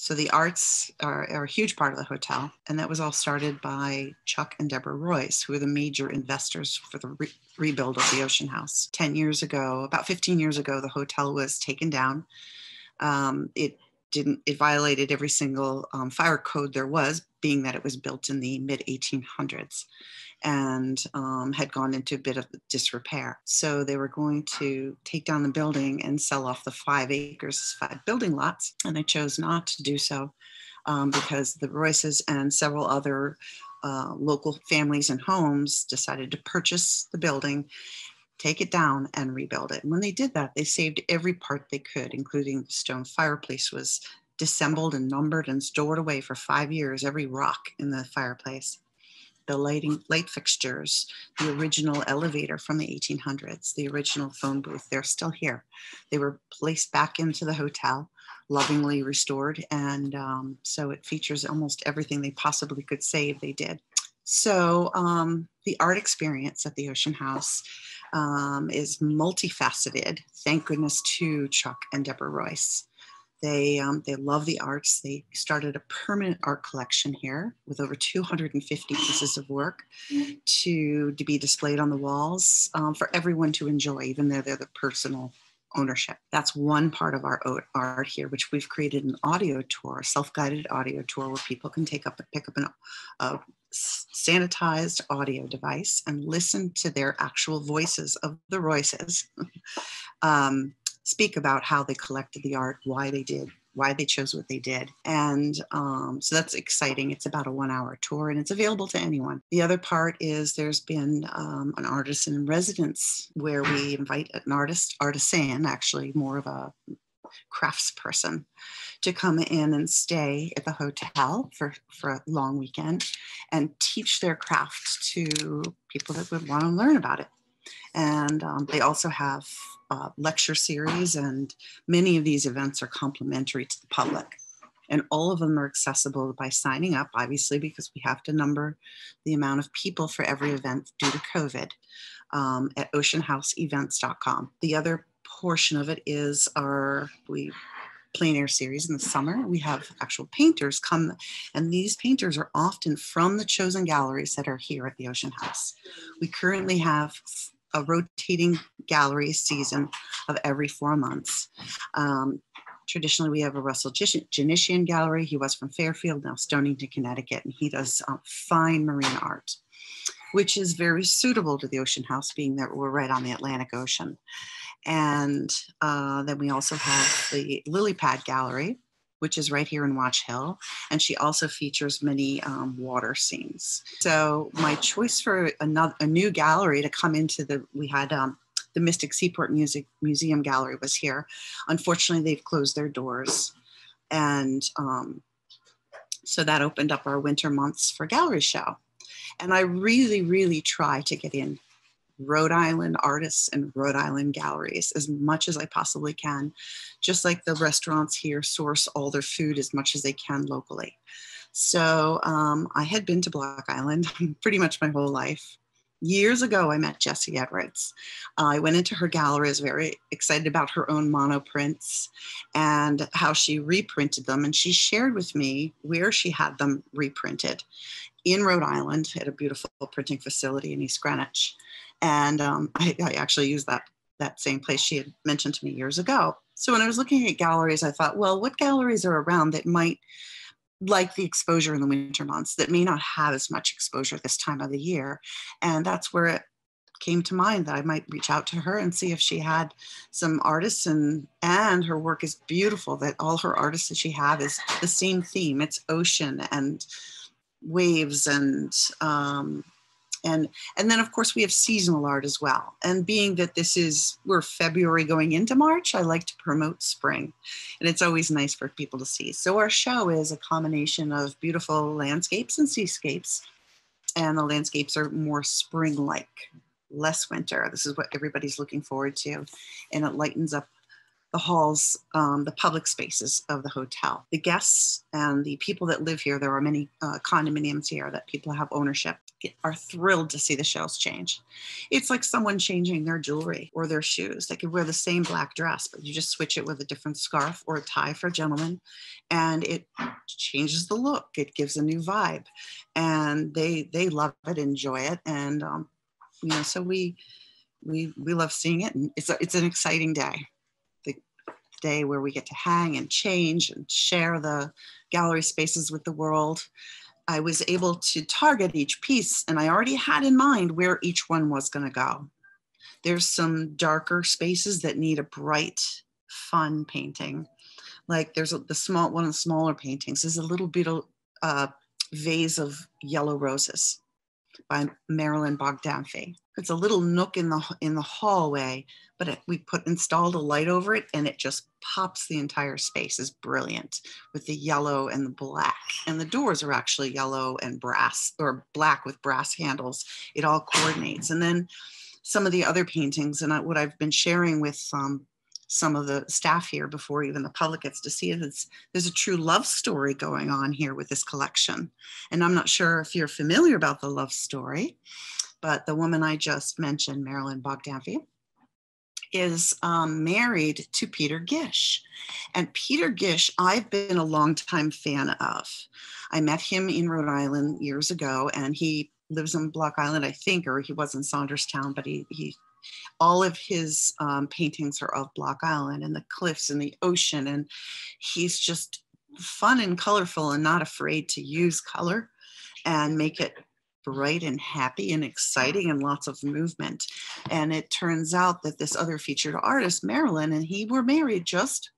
So the arts are, are, a huge part of the hotel, and that was all started by Chuck and Deborah Royce, who are the major investors for the re- rebuild of the Ocean House. Ten years ago, about 15 years ago, the hotel was taken down. Um, it didn't. It violated every single um, fire code there was, being that it was built in the mid 1800s and um, had gone into a bit of disrepair. So they were going to take down the building and sell off the five acres, five building lots, and they chose not to do so um, because the Royces and several other uh, local families and homes decided to purchase the building take it down and rebuild it. And when they did that, they saved every part they could, including the stone fireplace was disassembled and numbered and stored away for five years, every rock in the fireplace the lighting, light fixtures, the original elevator from the 1800s, the original phone booth, they're still here. They were placed back into the hotel, lovingly restored. And um, so it features almost everything they possibly could save, they did. So um, the art experience at the Ocean House um, is multifaceted. Thank goodness to Chuck and Deborah Royce. They, um, they love the arts. They started a permanent art collection here with over 250 pieces of work to, to be displayed on the walls um, for everyone to enjoy, even though they're the personal ownership. That's one part of our art here, which we've created an audio tour, a self-guided audio tour where people can take up pick up an, a sanitized audio device and listen to their actual voices of the Royces. um, speak about how they collected the art, why they did, why they chose what they did. And um, so that's exciting. It's about a one hour tour and it's available to anyone. The other part is there's been um, an artist in residence where we invite an artist, artisan, actually more of a craftsperson to come in and stay at the hotel for, for a long weekend and teach their craft to people that would want to learn about it. And um, they also have uh, lecture series, and many of these events are complimentary to the public. And all of them are accessible by signing up, obviously, because we have to number the amount of people for every event due to COVID um, at oceanhouseevents.com. The other portion of it is our we plein air series in the summer. We have actual painters come, and these painters are often from the chosen galleries that are here at the Ocean House. We currently have a rotating gallery season of every four months. Um, traditionally, we have a Russell Jinishian gallery. He was from Fairfield, now Stonington, Connecticut, and he does uh, fine marine art, which is very suitable to the Ocean House, being that we're right on the Atlantic Ocean. And uh, then we also have the Lily Pad Gallery, which is right here in Watch Hill. And she also features many um, water scenes. So my choice for another, a new gallery to come into the, we had um, the Mystic Seaport Music Museum Gallery was here. Unfortunately, they've closed their doors. And um, so that opened up our winter months for gallery show. And I really, really try to get in Rhode Island artists and Rhode Island galleries as much as I possibly can, just like the restaurants here source all their food as much as they can locally. So um, I had been to Block Island pretty much my whole life. Years ago, I met Jessie Edwards. Uh, I went into her gallery, I was very excited about her own monoprints and how she reprinted them. And she shared with me where she had them reprinted in Rhode Island at a beautiful printing facility in East Greenwich. And um, I, I actually used that that same place she had mentioned to me years ago. So when I was looking at galleries, I thought, well, what galleries are around that might like the exposure in the winter months that may not have as much exposure this time of the year? And that's where it came to mind that I might reach out to her and see if she had some artists and and her work is beautiful that all her artists that she have is the same theme it's ocean and waves and um, and and then of course we have seasonal art as well. And being that this is we're february going into march i like to promote spring. And it's always nice for people to see. So our show is a combination of beautiful landscapes and seascapes and the landscapes are more spring like less winter. This is what everybody's looking forward to and it lightens up the halls, um, the public spaces of the hotel. The guests and the people that live here, there are many uh, condominiums here that people have ownership are thrilled to see the shells change. It's like someone changing their jewelry or their shoes. They could wear the same black dress, but you just switch it with a different scarf or a tie for a gentleman, and it changes the look. It gives a new vibe, and they they love it, enjoy it, and um, you know, so we we we love seeing it, and it's a, it's an exciting day. The day where we get to hang and change and share the gallery spaces with the world I was able to target each piece and I already had in mind where each one was going to go. There's some darker spaces that need a bright, fun painting. Like there's a, the small one of the smaller paintings is a little bit of uh, vase of yellow roses by Marilyn Bogdanffy. It's a little nook in the in the hallway, but it, we put installed a light over it, and it just pops the entire space. is brilliant with the yellow and the black, and the doors are actually yellow and brass or black with brass handles. It all coordinates, and then some of the other paintings and I, what I've been sharing with um, some of the staff here before even the public gets to see it. It's, there's a true love story going on here with this collection. And I'm not sure if you're familiar about the love story, but the woman I just mentioned, Marilyn Bogdanffy, is um, married to Peter Gish. And Peter Gish, I've been a longtime fan of. I met him in Rhode Island years ago, and he lives on Block Island, I think, or he was in Saunderstown, but he, he all of his um, paintings are of Block Island and the cliffs and the ocean. And he's just fun and colorful and not afraid to use color and make it bright and happy and exciting and lots of movement. And it turns out that this other featured artist, Marilyn, and he were married just,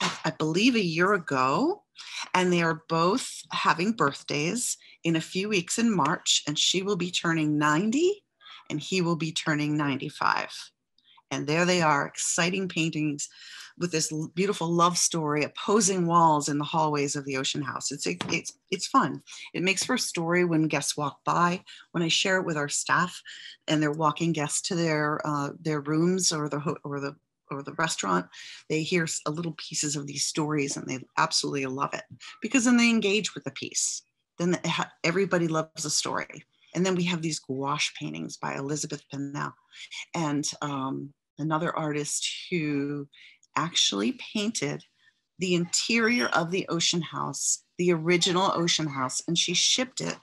I believe, a year ago. And they are both having birthdays in a few weeks in March, and she will be turning 90 and he will be turning 95. And there they are, exciting paintings with this beautiful love story, opposing walls in the hallways of the Ocean House. It's it's it's fun. It makes for a story when guests walk by. When I share it with our staff, and they're walking guests to their uh, their rooms or the or the or the restaurant, they hear a little pieces of these stories and they absolutely love it because then they engage with the piece. Then everybody loves a story. And then we have these gouache paintings by Elizabeth Pannell and um, another artist who actually painted the interior of the ocean house, the original ocean house, and she shipped it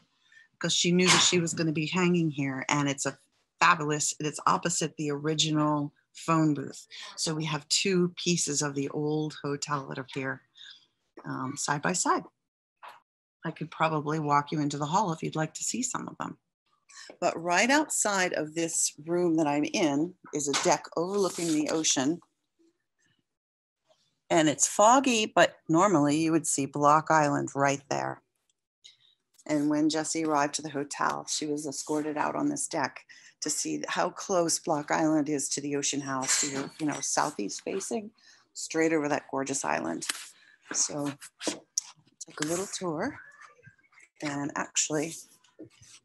because she knew that she was going to be hanging here. And it's a fabulous, it's opposite the original phone booth. So we have two pieces of the old hotel that are here um, side by side. I could probably walk you into the hall if you'd like to see some of them. But right outside of this room that I'm in is a deck overlooking the ocean. And it's foggy, but normally you would see Block Island right there. And when Jessie arrived to the hotel, she was escorted out on this deck to see how close Block Island is to the ocean house. you you know, southeast facing, straight over that gorgeous island. So take a little tour. And actually,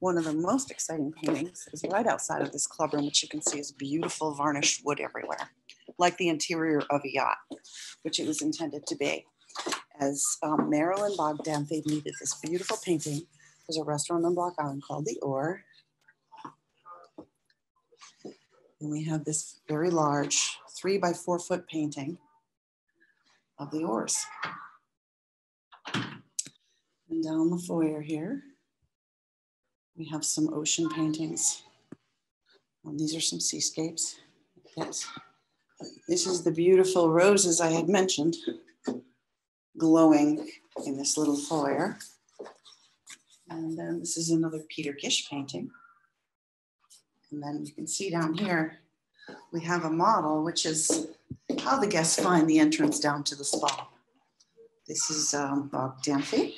one of the most exciting paintings is right outside of this clubroom, which you can see is beautiful varnished wood everywhere, like the interior of a yacht, which it was intended to be. As um, Marilyn Bogdanffy needed this beautiful painting, there's a restaurant on Block Island called The Oar. And we have this very large three by four foot painting of the oars. And down the foyer here, we have some ocean paintings. Um, these are some seascapes. Yes. This is the beautiful roses I had mentioned glowing in this little foyer. And then this is another Peter Gish painting. And then you can see down here, we have a model, which is how the guests find the entrance down to the spa. This is um, Bogdanffy,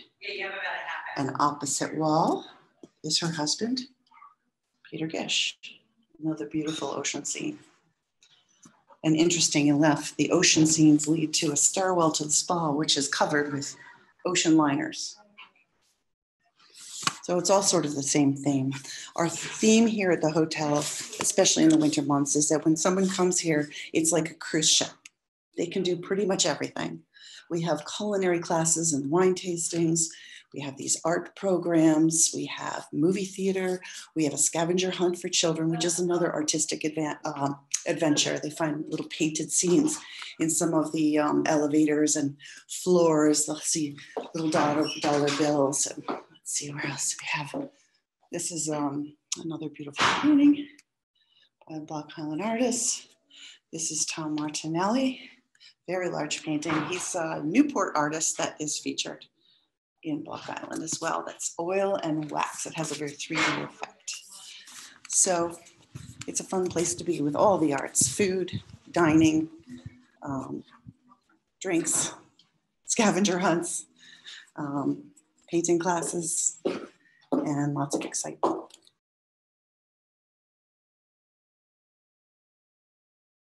an opposite wall is her husband, Peter Gish. Another beautiful ocean scene. And interesting enough, the ocean scenes lead to a stairwell to the spa, which is covered with ocean liners. So it's all sort of the same theme. Our theme here at the hotel, especially in the winter months, is that when someone comes here, it's like a cruise ship. They can do pretty much everything. We have culinary classes and wine tastings. We have these art programs, we have movie theater, we have a scavenger hunt for children, which is another artistic um, adventure. They find little painted scenes in some of the um, elevators and floors. They'll see little dollar, dollar bills. And let's see where else we have. This is um, another beautiful painting by a Block Island artist. This is Tom Martinelli, very large painting. He's a Newport artist that is featured in Block Island as well. That's oil and wax. It has a very 3D effect. So it's a fun place to be with all the arts, food, dining, um, drinks, scavenger hunts, um, painting classes, and lots of excitement.